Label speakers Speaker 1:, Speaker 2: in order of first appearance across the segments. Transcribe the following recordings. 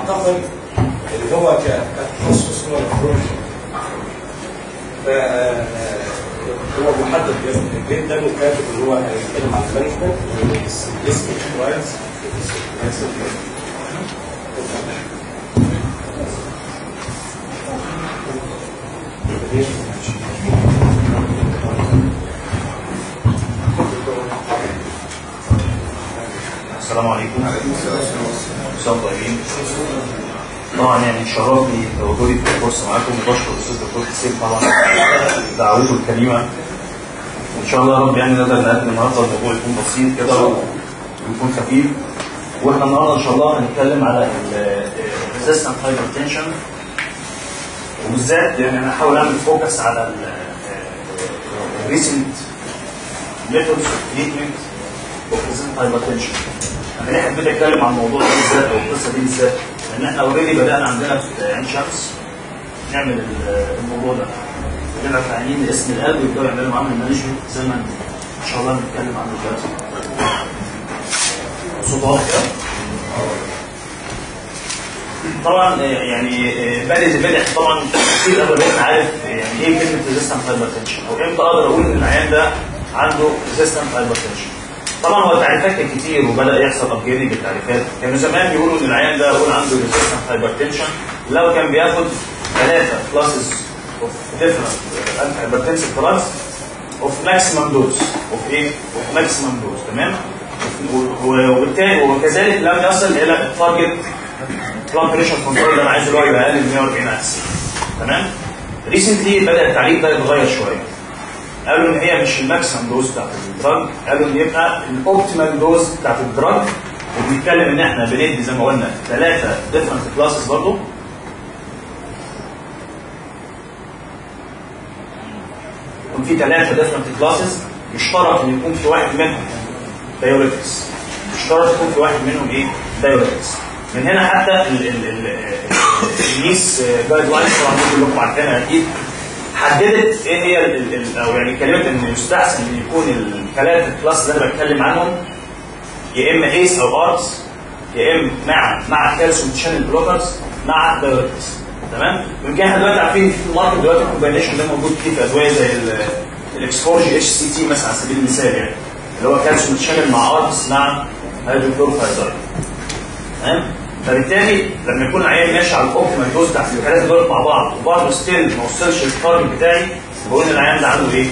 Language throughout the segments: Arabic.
Speaker 1: أعتقد ان هو كتخصص هو ال approach هو محدد جدا- جدا وكاتب ان هو هيتكلم عن ال management وال system كويس
Speaker 2: السلام عليكم. طيبين طبعا يعني شرفني وجودي في ال course معاكم وبشكر الأستاذ دكتور حسين طبعا دعوته الكريمة. وان شاء الله يا رب يعني نقدر نقدم النهارده الموضوع يكون بسيط كده ويكون خفيف. وإحنا النهارده إن شاء الله هنتكلم على ال resistant hypertension وبالذات يعني أنا هحاول أعمل focus على ال recent methods treatment of resistant hypertension أنا ليه حبيت اتكلم عن الموضوع ده بالذات أو القصة دي بالذات لأن إحنا already بدأنا عندنا في عين شمس نعمل ال- الموضوع ده. بدأنا عيانين قسم القلب ويبدأوا يعملوا معامل management زي ما إن شاء الله نتكلم عنه دلوقتي صوت واضح؟ طبعا يعني بادئ بدأ طبعا أكيد اغلبيتنا عارف يعني إيه كلمة resistant hypertension أو إمتى أقدر أقول إن العيان ده عنده resistant hypertension طبعا هو تعريفات كانت كتير وبدأ يحصل upgrade بالتعريفات. كانوا زمان بيقولوا إن العيان ده يقول عنده resistant hypertension لو كان بياخد ثلاثة classes of different antihypertensive drugs of maximum dose of إيه؟ of maximum dose تمام؟ وبالتالي وكذلك لم يصل إلى ال target blood pressure control اللي أنا عايزه اللي هو يبقى أقل من 140 إكس تمام؟ recently بدأ التعريف ده يتغير شوية. قالوا ان هي مش ال maximum dose بتاعت ال drug قالوا ان يبقى ال optimal dose بتاعت ال drug وبنتكلم ان إحنا بندي زي ما قلنا ثلاثة different classes برضه يكون في ثلاثة different classes يشترط ان يكون في واحد منهم diuretics يشترط يكون في واحد منهم إيه diuretics من هنا حتى ال- ال- ال- ال NICE guidelines طبعا كلكم عارفينها أكيد حددت إيه هي أو يعني كلمه ان يستحسن إن يكون الثلاثة class اللي أنا بتكلم عنهم يا إما ACE أو ARBs يا إما مع مع calcium channel blockers مع diuretics تمام؟ يمكن إحنا دلوقتي عارفين في ال market دلوقتي ال combination ده موجود كتير في ادويه زي ال Exforge HCT مثلا على سبيل المثال يعني اللي هو calcium channel مع ARBs مع hydrochlorothiazide تمام؟ فبالتالي لما يكون العيان ماشي على ال optimal dose بتاعت الثلاثه دول مع بعض وبرضه still ما وصلش لل target بتاعي بقول إن العيان ده عنده إيه؟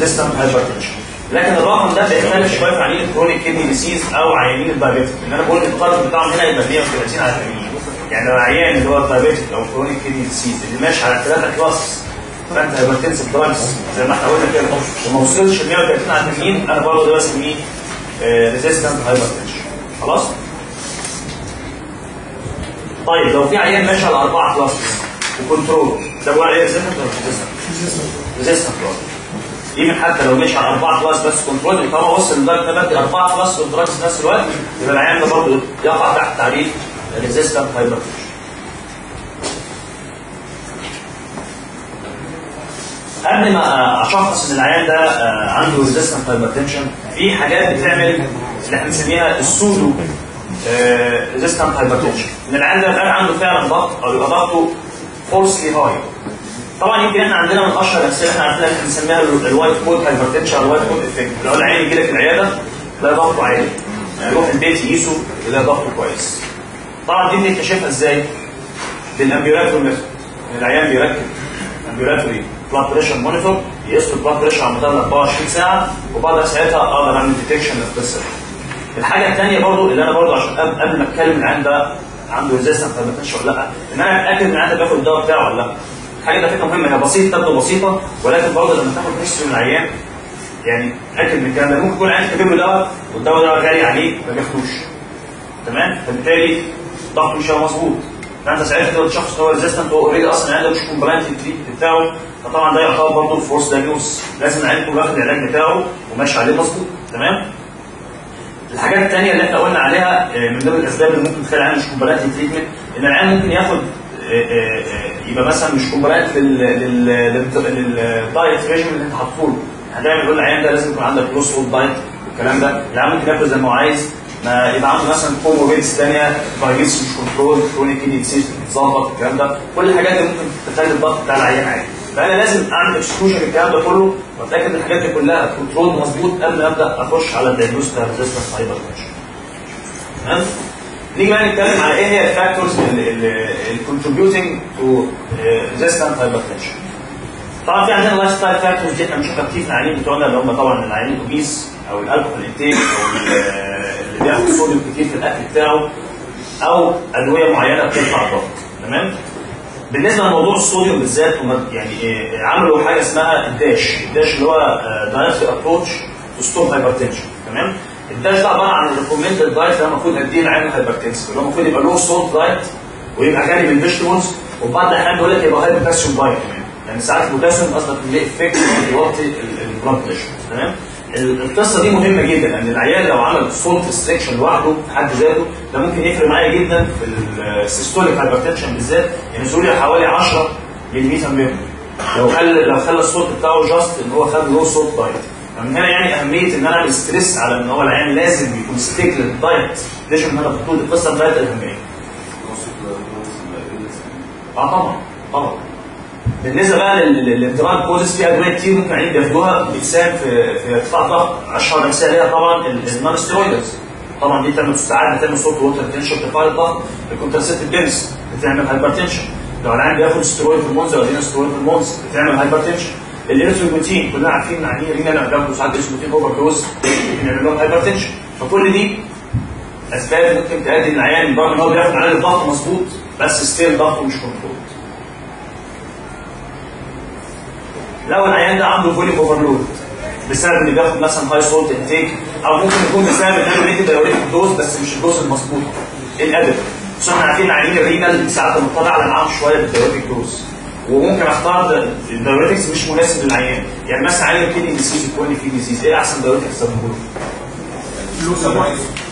Speaker 2: resistant hypertension لكن الرقم ده بيختلف شوية في عيانين ال chronic kidney disease أو عيانين ال diabetic ان أنا بقول ال target بتاعهم هنا يبقى 130 على 80 يعني لو العيان اللي هو ال diabetic أو ال chronic kidney disease اللي ماشي على ثلاثة class ف antihypertensive drugs زي ما إحنا قلنا كده. وما وصلش ل 130 على 80 أنا برضه ده بسميه resistant hypertension خلاص؟ طيب لو في عيان ماشي على أربعة class و controlled ده بقول عليه resistant ولا resistant؟ resistant even حتى لو ماشي على أربعة class بس controlled طالما وصل لدرجه بدي أربعة class وال drugs في نفس الوقت يبقى العيان ده برضه يقع تحت تعريف resistant hypertension قبل ما أشخص إن العيان ده آه، عنده resistant hypertension في حاجات بتعمل اللي إحنا بنسميها ال pseudo resistant hypertension ان العيان ده يبقى عنده فعلا ضغط أو يبقى ضغطه falsely high طبعا يمكن إحنا عندنا من أشهر الأمثلة إحنا عندنا اللي بنسميها ال white coat hypertension أو ال white coat effect لو العيان يجي لك العيادة تلاقي ضغطه عالي. يروح البيت يقيسه يلاقي ضغطه كويس. طبعا دي بنكتشفها إزاي؟ بال ambulatory method العيان بيركب. ambulatory blood pressure monitor يقيس ال blood pressure على مدار 24 ساعة وبعد ساعتها أقدر أعمل detection للقصه دي. الحاجة الثانية برضو اللي أنا برضو عشان قبل ما أتكلم العيان ده عنده resistant hypertension ولا لأ. إن أنا أتأكد إن العيان ده بياخد الدواء بتاعه ولا لأ. الحاجة دي فكره مهمة هي بسيطة تبدو بسيطة ولكن برضه لما تاخد history من العيان يعني اتاكد من الكلام ده. ممكن يكون عايز تجيب له دواء والدواء ده غالي عليه ما بياخدوش. تمام؟ فبالتالي ضغطه مش هيبقى مظبوط. فأنت ساعتها تقول الشخص هو resistant هو already أصلا عنده مش compliant بتاعه. فطبعا ده يعتبر برضه ال false diagnosis لازم العيان يكون واخد العلاج بتاعه وماشي عليه مظبوط. تمام؟ الحاجات الثانية اللي إحنا قلنا عليها آه، من ضمن الأسباب اللي ممكن تخلي العيان مش compliant لل treatment إن العيان ممكن ياخد آه، آه، يبقى مثلا مش compliant لل diet regime اللي انت حاطه له. يعني دايما يقول العيان ده لازم يكون عندك low salt diet والكلام ده. العيان ممكن ياكل زي ما هو عايز ما يبقى عنده مثلا comorbidities ثانية diabetes مش controlled chronic kidney disease بتتظبط الكلام ده. كل الحاجات دي ممكن تخلي الضغط بتاع العيان عالي. فأنا لازم أعمل exclusion الكلام ده كله وأتأكد إن الحاجات دي كلها controlled مظبوط قبل ما أبدأ أخش على ال diagnosis بتاع resistant hyper تمام؟ نيجي بقى نتكلم على إيه هي ال factors ال contributing to resistant hypertension طبعا في عندنا life style factors دي إحنا كتير في العيانين بتوعنا اللي هم طبعا العيانين ال obese أو ال alcohol intake أو ال- اللي بياخد صوديوم كتير في الأكل بتاعه أو أدوية معينة بترفع الضغط. تمام؟ بالنسبة لموضوع الصوديوم بالذات هم يعني إيه، عملوا حاجة اسمها ال DASH ال DASH اللي هو dietary approach to stop hypertension تمام؟ ال DASH ده عبارة عن ال recommended diet اللي المفروض اديه العيان hypertensive اللي هو المفروض يبقى low salt diet ويبقى غني بال vegetables وبعض الأحيان بيقول لك يبقى high potassium diet كمان. يعني ساعات البوتاسيوم قصدك ليه effect يوطي ال blood pressure تمام؟ القصة دي مهمة جدا لأن العيان لو عمل salt restriction لوحده في حد ذاته ده ممكن يفرق معايا جدا في ال systolic hypertension بالذات يعني سوريا حوالي 10 ملم منه. لو خلى لو خلى ال salt بتاعه just إن هو خد low salt diet فمن هنا يعني أهمية إن أنا أعمل stress على إن هو العيان لازم يكون stick لل diet ليش ان أنا بطول القصة بتاعت الاهميه آه طبعا طبعا. بالنسبة بقى لل- لل drug causes في ادويه كتير ممكن عيانين بياخدوها بتساهم في في ارتفاع الضغط اشهر مثال هي طبعا ال non steroids طبعا دي بتعمل ساعات بتعمل salt water retention بترفع الضغط. ال contraceptive pills بتعمل hypertension لو العيان بياخد steroid hormones أو steroid hormones بتعمل hypertension الاريثروبوتين كلنا عارفين إن عيانين renal لما بياخدوا ساعات erythropoietin over dose ممكن يعمل لهم hypertension فكل دي أسباب ممكن تؤدي إن العيان برغم إن هو بياخد علاج الضغط مظبوط بس still ضغطه مش controlled لو العيان ده عنده volume overload بسبب ان بياخد مثلا high salt intake أو ممكن يكون بسبب إن أنا اديته diuretic dose بس مش ال dose المظبوط. ال adequate؟ بس إحنا عارفين العيانين ال renal ساعات بنضطر على معاهم شوية بال diuretic dose وممكن أختار ال diuretics مش مناسب للعيان. يعني مثلا عيان ال kidney disease ال chronic kidney disease إيه أحسن diuretics استخدمه له؟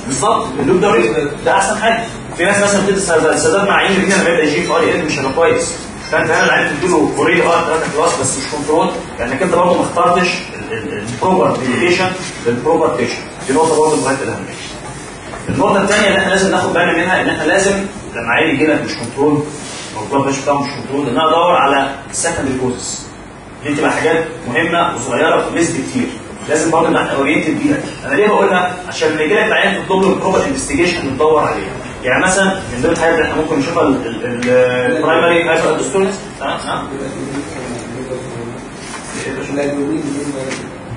Speaker 2: بالظبط. ال loop diuretic ده أحسن حاجة. في ناس مثلا بتدي ال thiazide مع عيان ال renal يبدأ ال GFR مش هيبقى كويس. فانت هنا العيان تديله already آه 3 class بس مش controlled لأنك أنت برضه ما اخترتش ال proper medication لل proper patient دي نقطة برضه في غايه الاهميه. النقطة الثانية اللي إحنا لازم ناخد بالنا منها إن إحنا لازم لما عيان يجي لك مش controlled أو ال blood بتاعه مش controlled إن أنا أدور على ال secondary causes دي تبقى حاجات مهمة وصغيرة في list كتير. لازم برضه نبقى إحنا oriented بيها. أنا ليه بقولها؟ عشان لما يجي لك العيان تطلب له ال proper investigation بتدور عليها. يعني مثلا من ضمن الحاجات اللي إحنا ممكن نشوفها ال primary hyperaldosteronism تمام تمام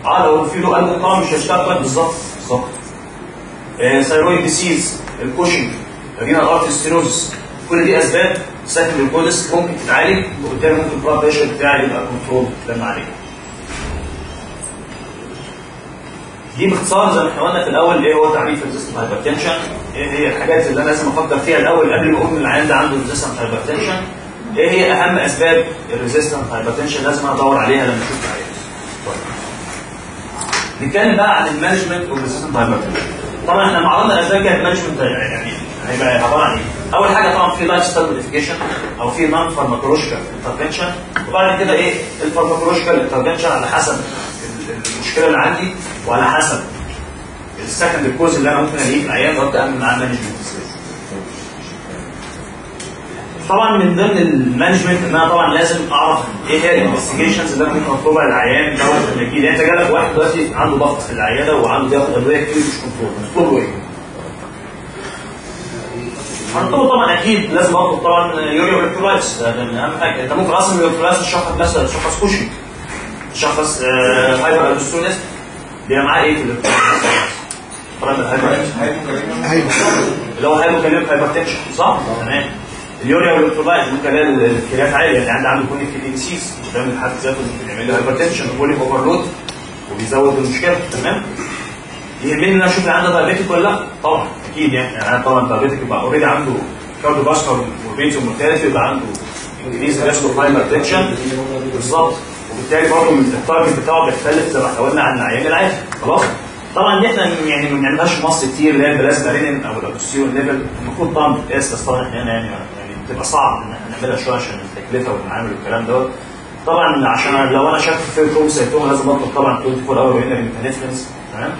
Speaker 2: آه لو في له قلب طبعا مش هيشتغل بالظبط بالظبط. thyroid disease ال Cushing renal artery كل دي أسباب secondary causes ممكن تتعالج وبالتالي ممكن ال blood pressure بتاعي يبقى controlled لما عليه دي باختصار زي ما إحنا قلنا في الأول إيه هو تعريف ال resistant hypertension إيه هي الحاجات اللي أنا لازم أفكر فيها الأول قبل ما أقول إن العيان ده عنده resistant hypertension إيه هي أهم أسباب ال resistant hypertension لازم أدور عليها لما أشوف العيان. طيب. نتكلم بقى عن ال management وال resistant hypertension طبعا إحنا معرضنا الأسباب كانت management يعني هيبقى عبارة عن إيه؟ أول حاجة طبعا في life style modification أو في non pharmacological intervention وبعد كده إيه؟ ال pharmacological intervention على حسب المشكلة اللي عندي وعلى حسب ال secondary cause اللي أنا ممكن الاقيه في العيان وأبدأ أعمل معاه management طبعا من ضمن ال management إن أنا طبعا لازم أعرف إيه هي ال investigations اللي أنا ممكن أطلبها للعيان دوت لما يجي لي أنت جالك واحد دلوقتي عنده ضغط في العيادة وعنده بياخد أدوية كتير مش controlled هتطلب إيه؟ هنطلب طبعا أكيد لازم أطلب طبعا يوريا و electrolytes ده من أهم حاجة. أنت ممكن أصلا electrolytes تشخص بس تشخص كوشنج تشخص hyperaldosteronism بيبقى معاه إيه في؟ اللي هو hypokalemic hypertension صح؟ تمام. اليوريا وال electrolyte ممكن ألاقي الكريات عاليه يعني عنده عنده chronic disease ده من حد ذاته ممكن يعمل له hypertension volume overload وبيزود المشكلة تمام؟ يهمني ان أنا أشوف اللي عنده diabetic ولا لأ؟ طبعا أكيد يعني. يعني أنا طبعا diabetic يبقى already عنده cardiovascular morbidity و mortality يبقى عنده increased risk of hypertension بالظبط. وبالتالي برضه ال target بتاعه بيختلف زي ما قلنا عن العيان العادي. خلاص؟ طبعا دي إحنا يعني ما بنعملهاش في مصر كتير اللي هي ال plasma renin أو ال aldosterone level. المفروض طبعا بس طبعا أحيانا يعني يعني بتبقى صعب إن إحنا نعملها شوية عشان التكلفة والمعامل والكلام دوت. طبعا عشان لو أنا شاك في pheochromocytoma لازم أطلب طبعا 24 hour urine metanephrines تمام؟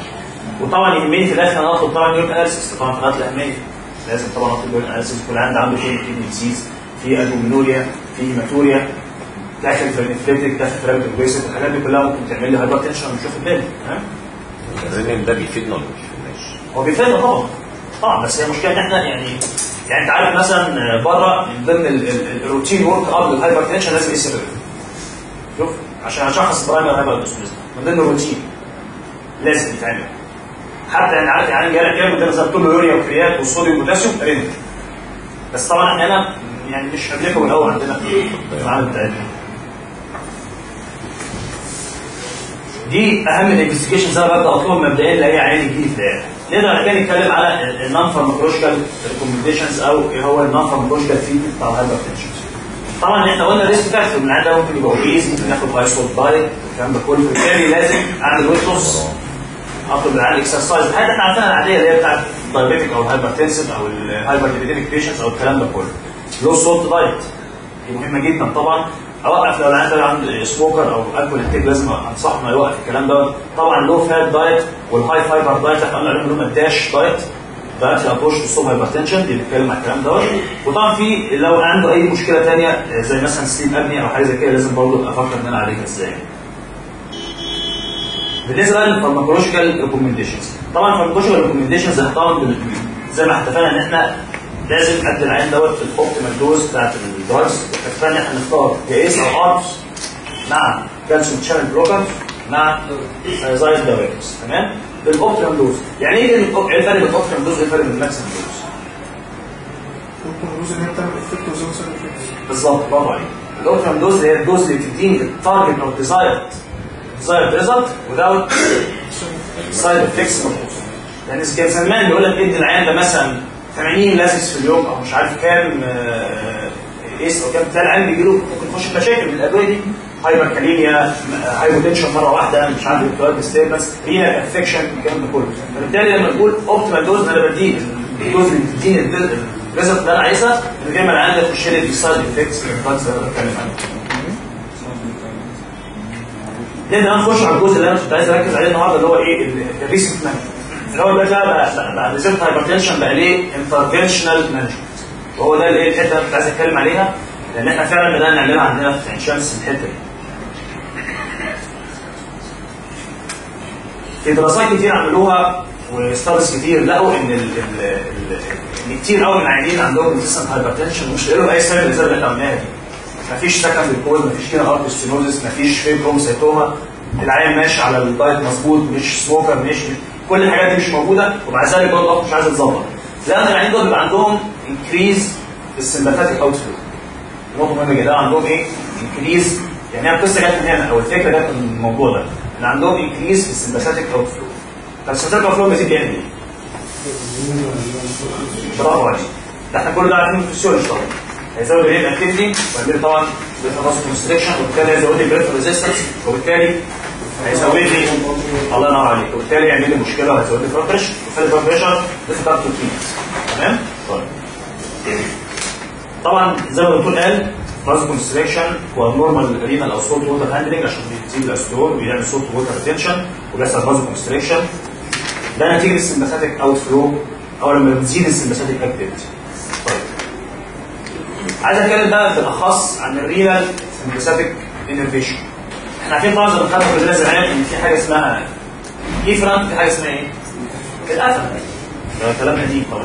Speaker 2: وطبعا يهمني في الآخر أنا اطلب طبعا urine analysis طبعا في الاهميه لازم طبعا أطلب يورين اناليسيس كل عند عنده كيدني ديزيز في البومينوريا في هيماتوريا داخل في الانفليتد داخل في رابط البيسك الحاجات دي كلها ممكن تعمل لي هايبر تنشن مش واخد بالي تمام
Speaker 3: ده بيفيدنا ولا مش بيفيدناش؟
Speaker 2: هو بيفيدنا طبعا طبعا بس هي المشكلة إن إحنا يعني يعني أنت عارف مثلا بره من ضمن ال- ال- الروتين ورك اب للهايبر تنشن لازم الريتم شوف عشان أشخص برايمر هايبر ديسبليزم من ضمن الروتين لازم يتعمل. حتى يعني عارف يعني جالك كام ده نزلت له يوريا وكريات وصوديوم وبوتاسيوم بس طبعا إحنا هنا يعني مش هنلاقيه الأول عندنا في المعامل بتاعتنا. دي أهم ال investigations أنا ببدا اطلبهم مبدئيا اللي هي العيان الجديد في نقدر كده نتكلم على ال non pharmacological recommendations أو إيه هو ال non pharmacological treatment بتاع ال hypertension طبعا إحنا قلنا ال risk factor من العاده ممكن يبقى obese ممكن ياخد high salt diet الكلام ده كله. بالتالي لازم أعمل weight loss اطلب العيان exercise الحاجات إحنا عارفينها العادية اللي هي بتاعت ال diabetic أو ال hypertensive أو ال hyperlipidemic patients أو الكلام ده كله. low salt diet دي مهمة جدا طبعا. اوقف لو العيان ده عنده smoker أو alcohol intake لازم انصحه انه يوقف الكلام دوت. طبعا low fat diet وال high fiber diet إحنا قلنا عليهم ال DASH diet dietary approach to stop hypertension دي بنتكلم على الكلام دوت. وطبعا في لو عنده أي مشكلة ثانية زي مثلا sleep apnea أو حاجة زي كده لازم برضه أفكر إن أنا اعالجها إزاي. بالنسبة لل pharmacological recommendations طبعا ال pharmacological recommendations طبعا زي ما اتفقنا إن إحنا لازم ندي العيان دوت في ال optimal dose بتاعت ال drugs اتفقنا ان إحنا نختار يا ACE أو ARBs مع calcium channel blocker مع thiazide diuretics تمام؟ بال optimal dose يعني إيه إيه الفرق بين ال optimal dose وإيه الفرق بين ال maximum dose
Speaker 4: ممكن ال dose اللي هي بتعمل effect without
Speaker 2: بالظبط برافو عليك. ال optimal dose هي ال dose اللي بتديني ال target أو desired desired result without side effects يعني كان زمان بيقول لك ادي العيان ده مثلا 80 Lasix في اليوم أو مش عارف كام آه، ACE أو كام تلاقي العيان بيجي له ممكن يخش مشاكل من الأدوية دي. hyperkalemia hypotension مرة واحدة مش عارف الكلام impaired renal function الكلام ده كله. فبالتالي لما نقول optimal dose أنا بديه ال dose اللي بتديني ال result اللي أنا عايزها من غير ما العيان ده يخش لي ال side effects ال drugs اللي أنا بتكلم عنها نبدا نخش على الجزء اللي أنا كنت عايز أركز عليه النهارده اللي هو إيه ال risk management الأول بقى بقى بقى بقى resistant hypertension بقى ليه interventional management وهو ده الايه الحتة اللي كنت عايز أتكلم عليها لأن إحنا فعلا بدأنا نعملها عندنا في عين شمس الحتة دي. في دراسات كتير عملوها و studies كتير لقوا إن ال ال إن كتير قوي من العيانين عندهم resistant hypertension مش لاقوا أي سبب للاسباب اللي إحنا دي. مفيش secondary cause مفيش كده artery stenosis مفيش pheochromocytoma العيان ماشي على ال diet مظبوط مش smoker مش كل الحاجات دي مش موجودة ومع ذلك برضه مش عايز يتظبط لأن العيان دول بيبقى عندهم increase في ال sympathetic outflow نقطه مهمه جدا عندهم إيه؟ increase يعني هي القصة جت من هنا أو الفكرة جت من الموضوع ده إن عندهم increase في ال sympathetic outflow طب ال sympathetic outflow بيزيد بيعمل إيه؟ برافو عليك. ده إحنا كل ده عارفين في الفسيولوجي طبعا هيزود ال renin activity ويعمل طبعا vasoconstriction وبالتالي هيزود لي peripheral resistance وبالتالي هيزود لي الله ينور عليك. وبالتالي يعمل لي مشكلة وهيزود لي blood pressure ويخلي ال blood pressure تريت تمام؟ طيب. طبعا زي ما الدكتور قال vasoconstriction و abnormal renal أو salt water handling عشان بيزيد الاستور وبيعمل salt water retention وبيحصل vasoconstriction ده نتيجة ال sympathetic outflow أو لما بتزيد ال sympathetic activity طيب. عايز أتكلم بقى بالاخص عن ال renal sympathetic innervation إحنا عارفين ما خدنا كلنا زمان إن في حاجة اسمها efferent في حاجة اسمها إيه؟ ال afferent ده كلام قديم طبعا.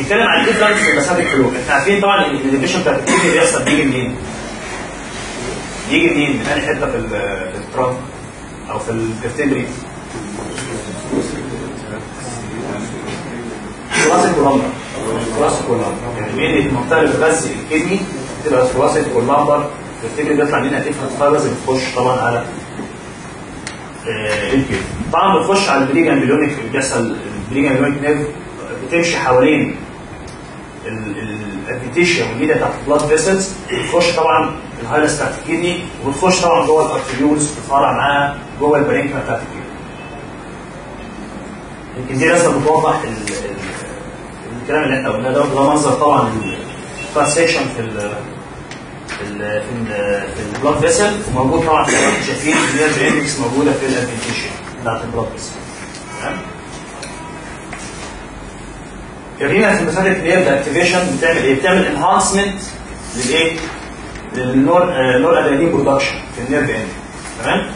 Speaker 2: نتكلم عن ال efferent sympathetic flow إحنا عارفين طبعا إن ال innervation بتاعت ال kidney بيحصل بيجي منين؟ يجي منين؟ من أنهي حتة في ال- في ال trunk أو في ال vertebrae thoracolumbar thoracolumbar يعني بين المنطقة اللي بتغذي ال kidney؟ تبقى thoracolumbar الفكر بيطلع منها efferent fibers بتخش طبعا على آه، الكيو طبعا بتخش على ال preganglionic بيحصل ال preganglionic nerve بتمشي حوالين ال adventitia وال media بتاعت ال blood vessels بتخش طبعا ال hilus بتاعت ال kidney وبتخش طبعا جوه ال arterioles بتتفرع معاها جوه ال parenchyma بتاعت ال kidney يمكن دي رسمه بتوضح ال- ال- الكلام اللي إحنا قلناه ده ده منظر طبعا ال cross section في في ال في ال في ال blood vessel وموجود طبعا زي ما أنتم شايفين ال nerve endings موجودة في الابيتيشيا بتاعت ال blood vessel تمام ال renal sympathetic nerve activation بتعمل إيه؟ بتعمل enhancement للإيه؟ لل nor noradrenaline production في ال nerve end تمام؟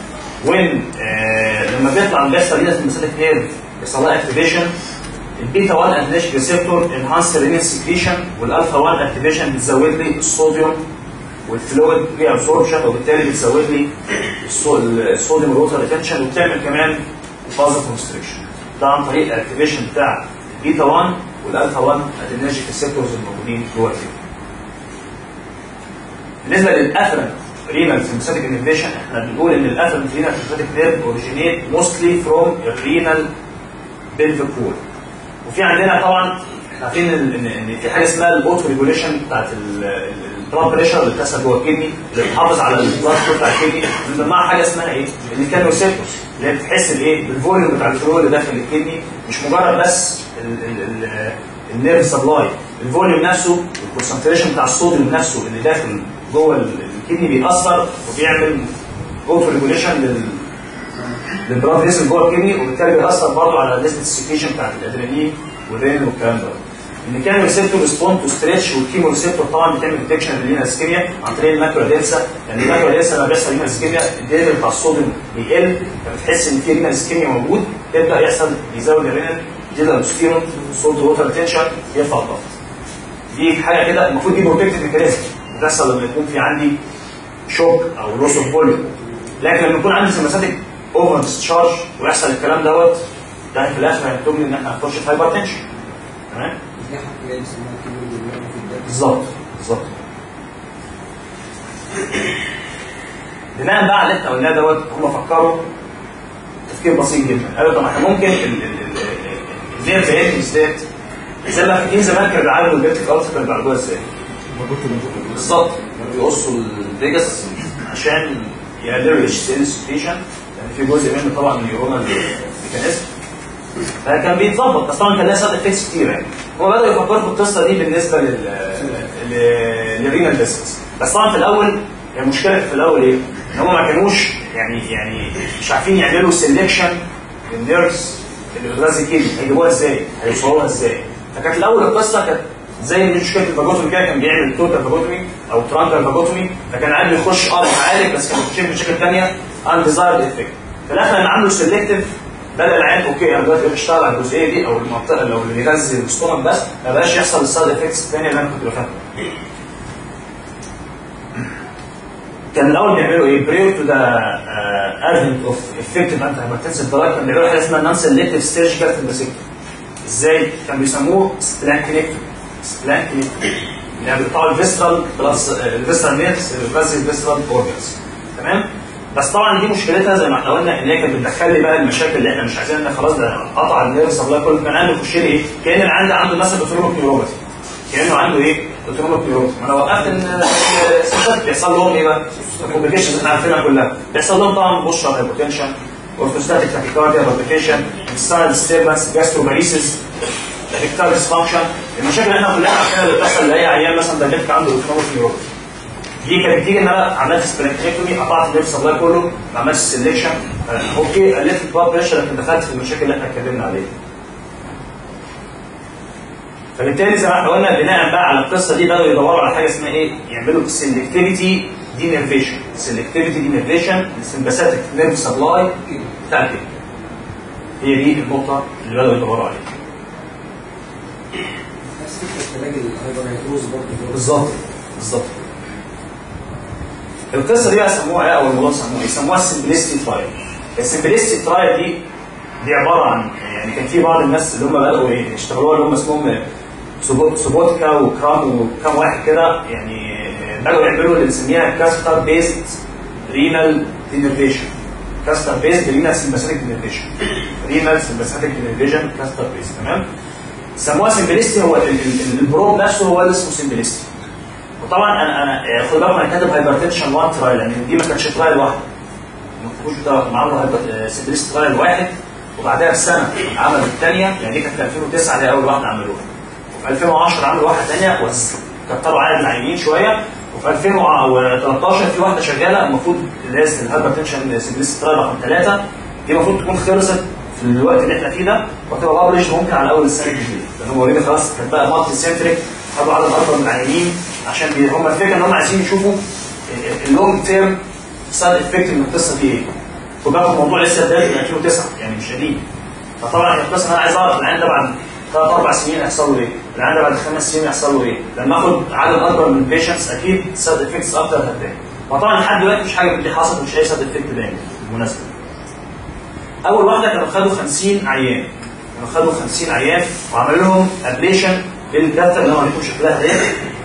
Speaker 2: when آه لما بيطلع بيحصل renal sympathetic nerve بيحصل لها activation ال beta 1 adrenergic receptor enhance renin secretion وال alpha 1 activation بتزود لي الصوديوم وال fluid reabsorption وبالتالي بتزود لي الصو- الصوديوم وال water retention وبتعمل كمان vasoconstriction ده عن طريق ال activation بتاع البيتا 1 والالفا 1 adrenergic receptors الموجودين جوه الكبد بالنسبة لل afferent renal sympathetic innervation إحنا بنقول إن ال afferent renal sympathetic nerve originate mostly from ال renal pelvic wall وفي عندنا طبعا إحنا عارفين ان في حاجة اسمها ال autoregulation بتاعت ال blood pressure اللي بتحصل جوه ال kidney اللي بتحافظ على ال blood بتاع ال kidney من ضمنها حاجة اسمها إيه؟ ال mechanoreceptors اللي هي بتحس بالايه؟ بال volume بتاع ال flow اللي داخل ال kidney مش مجرد بس ال nerve supply ال volume نفسه ال concentration بتاع الصوديوم نفسه اللي داخل جوه ال kidney بيأثر وبيعمل autoregulation لل لل blood vessel جوه ال kidney وبالتالي بيأثر برضه على نسبه ال secretion بتاعت الادرينالين والرين والكلام ده. ال mechanoreceptor respond to stretch وال chemoreceptor طبعا بتعمل detection لل renal ischemia عن طريق ال macula densa لأن ال macula densa لما بيحصل renal ischemia ال level بتاع الصوديوم بيقل فبتحس ان في renal ischemia موجود تبدا يحصل يزود الرينا يزيد ال aldosterone salt و water retention يرفع الضغط. دي حاجة كده المفروض دي protective mechanism بتحصل لما يكون في عندي shock أو loss of volume لكن لما يكون عندي sympathetic over discharge ويحصل الكلام دوت ده في الآخر هيكتب لي ان إحنا هنخش في hypertension تمام بالظبط بالظبط بناء بقى على اللي إحنا قلناه دوت هم فكروا تفكير بسيط جدا. قالوا طب إحنا ممكن ال nerve endings ديت زي ما فاكرين زمان كانوا بيعالجوا ال peptic ulcer كانوا بيعالجوها إزاي؟ بالظبط كانوا بيقصوا ال vagus عشان يقللوا لأن في جزء منه طبعا neuronal mechanism فكان بيتظبط بس طبعا كان لها side effects كتير يعني هو بدأوا يفكروا في القصة دي بالنسبة لل لل- لل renal vessels بس طبعا في الأول المشكلة في الأول إيه؟ إن هم ما كانوش يعني يعني مش عارفين يعملوا selection لل nerves اللي بتغذي ال kidney هيجيبوها إزاي؟ هيوصلوها إزاي؟ فكانت الأول القصة كانت زي مشكله ال vagotomy كده كان بيعمل total vagotomy أو truncal vagotomy فكان عادي يخش آه يعالج بس كان بيكتشف مشاكل ثانية undesired effect في الآخر عملوا selective بدا العيان okay أنا دلوقتي بشتغل على الجزئية دي أو المنطقة لو اللي بيغذي ال stomach بس ما بقاش يحصل ال side effects الثانية اللي أنا كنت بفهمها كان الأول بيعملوا إيه؟ prior to the advent of effective antihypertensive drug كانوا بيعملوا حاجة اسمها non selective surgical sympathectomy إزاي؟ كانوا بيسموه splanchnicectomy splanchnicectomy يعني بيقطعوا ال visceral plus ال visceral nerves بتغذي ال visceral organs تمام؟ بس طبعا دي مشكلتها زي ما إحنا قلنا إن هي كانت بتدخل لي بقى المشاكل اللي إحنا مش عايزينها خلاص ده قطع ال nerve supply كله كان عنده لي إيه؟ كأن ده عنده مثلا autonomic neuropathy كأنه عنده إيه؟ autonomic neuropathy أنا وقفت إن بيحصل لهم إيه بقى؟ ال complications إحنا عارفينها كلها بيحصل لهم طبعا postural hypotension orthostatic tachycardia palpitation intestinal disturbance gastroparesis erectile dysfunction المشاكل اللي إحنا كلنا عارفينها اللي بتحصل لأي عيان مثلا diabetic عنده autonomic neuropathy دي كانت بتيجي ان أنا عملت splanchnicectomy قطعت ال nerve supply كله ما عملتش selection okay قللت ال blood pressure لكن دخلت في المشاكل اللي إحنا اتكلمنا عليها. فبالتالي زي ما إحنا قلنا بناء بقى على القصة دي بدأوا يدوروا على حاجة اسمها إيه؟ يعملوا selectivity denervation selectivity denervation لل sympathetic nerve supply بتاع ال kidney هي دي النقطة اللي بدأوا يدوروا عليها. بالظبط بالظبط. القصة دي بقى سموها إيه؟ أو الموضوع سموها إيه؟ سموها ال Symplicity trial ال Symplicity trial دي دي عبارة عن يعني كان في بعض الناس اللي هم بدأوا إيه؟ يشتغلوها اللي هم اسمهم سوبو- سوبوتكا وكرام وكام واحد كده يعني بدأوا يعملوا اللي بنسميها كاستر بيست رينال دينرفيشن كاستر بيز رينال سمباثيك دينيفيشن رينال سمباثيك دينيفيشن كاستر بيز تمام؟ سموها سمبلستي هو ال- ال- البروب نفسه هو اللي اسمه سمبلستي وطبعا أنا أنا آه، خد بالك أنا كاتب هايبرتنشن 1 ترايل لأن دي ما كانتش ترايل واحدة ما كنتوش بتاع عملوا هايبر- سمبلستي ترايل واحد وبعدها بسنة عملوا الثانية يعني دي كانت في 2009 دي أول واحدة عملوها. وفي 2010 عملوا واحدة ثانية وكتروا عدد العينين شوية. وفي 2013 في واحدة شغالة المفروض اللي هي ال hypertension Symplicity trial رقم ثلاثة دي المفروض تكون خلصت في الوقت اللي إحنا فيه ده وتبقى published ممكن على أول السنة الجديدة. لأن هو already خلاص كانت بقى multicentric خدوا عدد أكبر من العيانين. عشان هم الفكرة إن هم عايزين يشوفوا ال long term side effect من القصة دي إيه. بالك الموضوع لسه بدايه من 2009 يعني مش قديم. فطبعا القصة أنا عايز أعرف العيان ده بعد ثلاث أربع سنين هيحصل له إيه؟ العيان ده بعد خمس سنين هيحصل له إيه؟ لما آخد عدد أكبر من ال patients أكيد side effects أكتر هتبان. وطبعا لحد دلوقتي مش حاجة دي حصلت مش أي side effect باين بالمناسبة. أول واحدة كانوا خدوا 50 عيان. كانوا خدوا 50 عيان وعملوا لهم ablation لل catheter اللي هو عليكم شكلها دي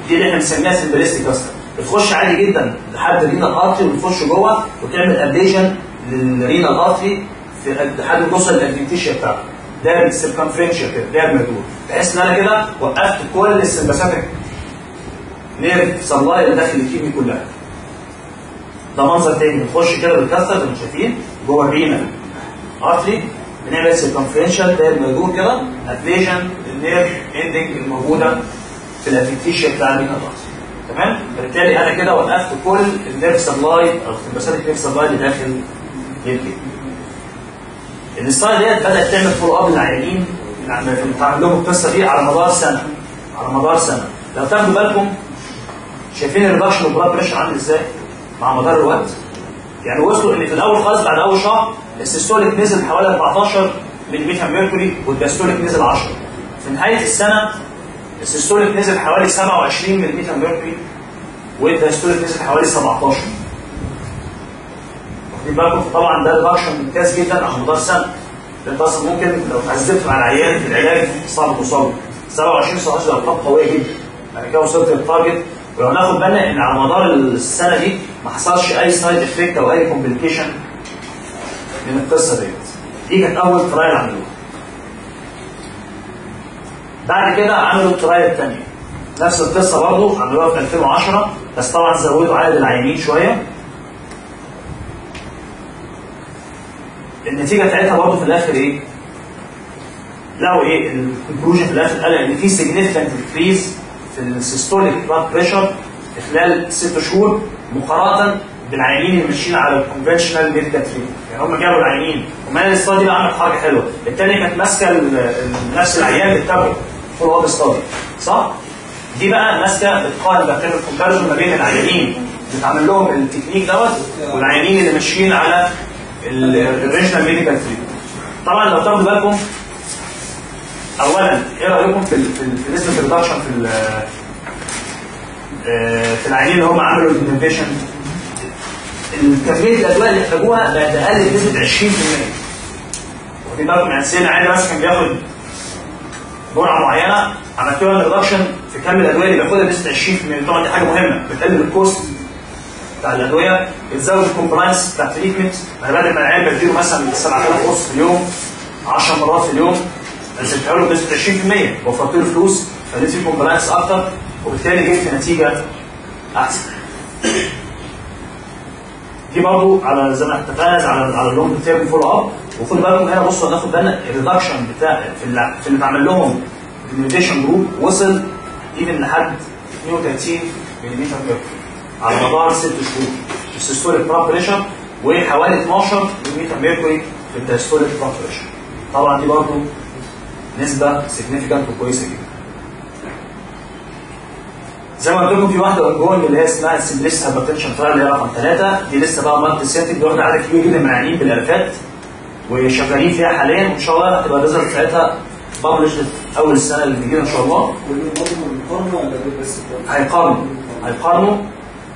Speaker 2: دي اللي إحنا بنسميها Symplicity catheter بتخش عادي جدا لحد ال renal artery وتخش جوه وتعمل ablation لل renal artery في لحد ما توصل لل adventitia بتاعته ده ال circumferential كده ده المدور بحيث إن أنا كده وقفت كل ال sympathetic nerve supply اللي داخل الكيمي كلها. ده منظر تاني. بنخش كده بال catheter زي ما شايفين جوه ال renal artery بنعمل circumferential داير مدور كده. ablation لل nerve ending الموجودة. في الافكتيشيا بتاع ال renal artery تمام؟ فبالتالي أنا كده وقفت كل ال nerve supply أو ال sympathetic nerve supply اللي داخل ال kidney الستادي ديت بدأت تعمل follow up للعيانين بتعمل لهم القصة دي على مدار سنة على مدار سنة. لو تاخدوا بالكم شايفين ال reduction وال blood pressure عامل إزاي؟ مع مدار الوقت. يعني وصلوا إن في الأول خالص بعد أول شهر ال systolic نزل حوالي 14 ملم mercury وال diastolic نزل 10 في نهاية السنة ال systolic نزل حوالي 27 ملم mercury وال diastolic نزل حوالي 17 واخدين بالكم طبعا ده reduction ممتاز جدا على مدار سنة. أصلا ممكن لو اتعذبت مع العيان في العلاج صعب توصل 27 17 دي ارقام قوية جدا. أنا كده وصلت لل target ولو ناخد بالنا إن على مدار السنة دي ما حصلش أي side effect أو أي complication من القصة ديت. دي كانت أول trial عملوها. بعد كده عملوا ال trial الثانية نفس القصة برضه عملوها في 2010 بس طبعا زودوا عدد العيانين شوية. النتيجة بتاعتها برضه في الآخر إيه؟ لقوا إيه؟ ال conclusion في الآخر قال إن في significant increase في ال systolic blood pressure خلال ست شهور مقارنة بالعيانين اللي ماشيين على ال conventional medical treatment يعني هم جابوا العيانين ومان ال study بقى عملت حاجة حلوة. الثانية كانت ماسكة نفس العيان بتتابعه follow up study صح؟ دي بقى ماسكة بتقارن بتعمل comparison ما بين العيانين. بتعمل لهم التكنيك دوت والعيانين اللي ماشيين على ال original medical treatment طبعا لو تاخدوا بالكم اولا إيه رأيكم في في, نسبة ال reduction في آه، في العيانين اللي هم عملوا ال denervation كميه الأدوية اللي احتاجوها بقت أقل بنسبة 20% واخدين بالكم يعني سيدنا عادي مثلا كان بياخد جرعه معينة عملت له reduction في كم الأدوية اللي بياخدها بنسبه 20% طبعا دي حاجة مهمة. بتقلل ال cost بتاع الأدوية بتزود ال compliance بتاع ال treatment. أنا بدل ما العيان بديله مثلا 7000 قرص في اليوم 10 مرات في اليوم. نزلتها له بنسبه 20% وفرت له فلوس خليت فيه compliance أكتر وبالتالي جبت نتيجة أحسن. دي برضه على زي ما اتفقنا على على ال long term follow up. وخدوا بالكم هنا بصوا هناخد بالنا ال reduction بتاع في اللي, اتعمل لهم ال denervation group وصل even لحد 32 ملم على مدار ست شهور. في ال systolic pressure وحوالي 12 ملم mercury في ال diastolic pressure طبعا دي برضه نسبة significant وكويسة جدا. زي ما قلت لكم في واحدة ongoing اللي هي اسمها ال Symplicity hypertension trial اللي هي رقم ثلاثة دي لسه بقى multi دي واخدة عدد كبير جدا من العيانين بالألفات وشغالين فيها حاليا. وإن شاء الله هتبقى ال result بتاعتها published أول السنة اللي بتجينا إن شاء الله. هيقارنوا هيقارنوا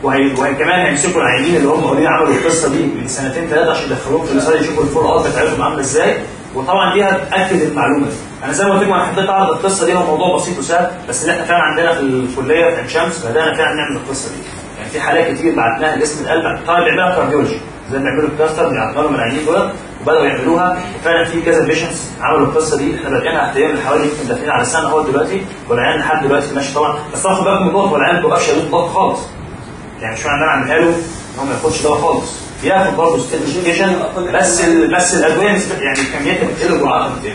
Speaker 2: وهي... وهي كمان هيمسكوا العيانين اللي هم already عملوا القصة دي من سنتين ثلاثة عشان يدخلوهم في الرساله يشوفوا ال follow up بتاعتهم عاملة إزاي. وطبعا دي هتأكد المعلومة دي. أنا زي ما قلت لكم أنا حبيت أعرض القصة دي هو موضوع بسيط وسهل بس اللي إحنا فعلا عندنا في الكلية في عين شمس بدانا فعلا نعمل القصة دي. يعني في حالات كتير بعتناها لقسم القلب طبعا بيعملها cardiology زي ما بيعملوا ال catheter بيعملوا من العيانين دول وبدأوا يعملوها. وفعلا في كذا patients عملوا القصة دي إحنا بادئينها تقريبا حوالي يمكن داخلين على سنة أهو دلوقتي والعيان لحد دلوقتي ماشي طبعا. بس خد بالك من النقطة والعيان ما بيوقفش دوا ضغط خالص. يعني إن أنا أعملها له إن هو ما ياخدش دواء خالص. ياخد برضه still medication بس بس الادويه يعني كميتها بتقل وجرعاتها بتقل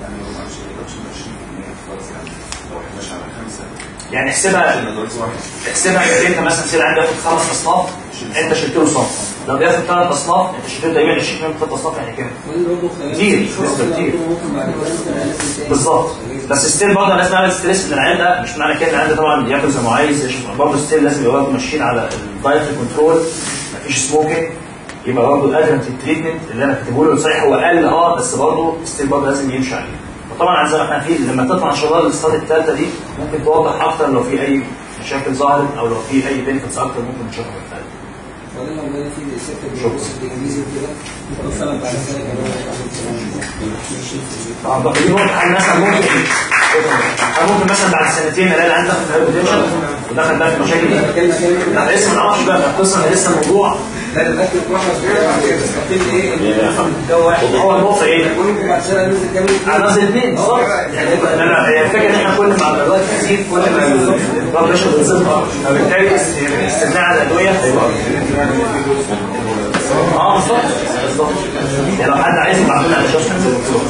Speaker 5: يعني هو معلش ما يقدرش 20% خالص يعني لو إحنا ماشي على خمسه
Speaker 2: يعني احسبها احسبها انك انت مثلا سير عندك خمس أصناف أنت شلت له صنف. لو بياخد ثلاث أصناف أنت شلت له تقريبا 20 من ثلاث أصناف يعني كام؟ كتير، كتير. بالظبط. بس still برضه لازم نعمل stress ان العيان ده مش معنى كده إن العيان ده طبعا ياكل زي ما عايز برضه still لازم يبقى ماشيين على ال diet control مفيش smoking يبقى برضه adherent لل treatment اللي أنا كاتبه له صحيح هو قل آه بس برضه ستيل برضه لازم يمشي عليه. فطبعا زي ما إحنا في لما تطلع إن شاء الله ال study الثالثه دي ممكن توضح أكتر لو في أي مشاكل ظهرت أو لو في أي benefits أكتر ممكن نشوفها في الثالثه
Speaker 6: وبعدين بقى في سكة بيبص بالانجليزي وكده فعلا بعد ذلك
Speaker 2: اعتقد دي برضه حاجة مثلا ممكن أو ممكن مثلا بعد سنتين العيان دخل في هايبوتنشن ودخل بقى في مشاكل. إحنا لسه ما نعرفش بقى القصة لسه الموضوع
Speaker 6: لا تتأكد وإحنا كده استقيم إيه
Speaker 2: جو واحد هو النقطه إيه؟
Speaker 6: ممكن بعد سنة ننزل كامل
Speaker 2: على نظر اثنين يعني أنا هي الفكرة ان إحنا كل ما الوقت يزيد كل ما البلد بريشر بيزيد فبالتالي استغناء عن الادويه هيبقى آه بالظبط بالظبط يعني لو حد عايز يبعت لنا اشخاص ننزل الدكتور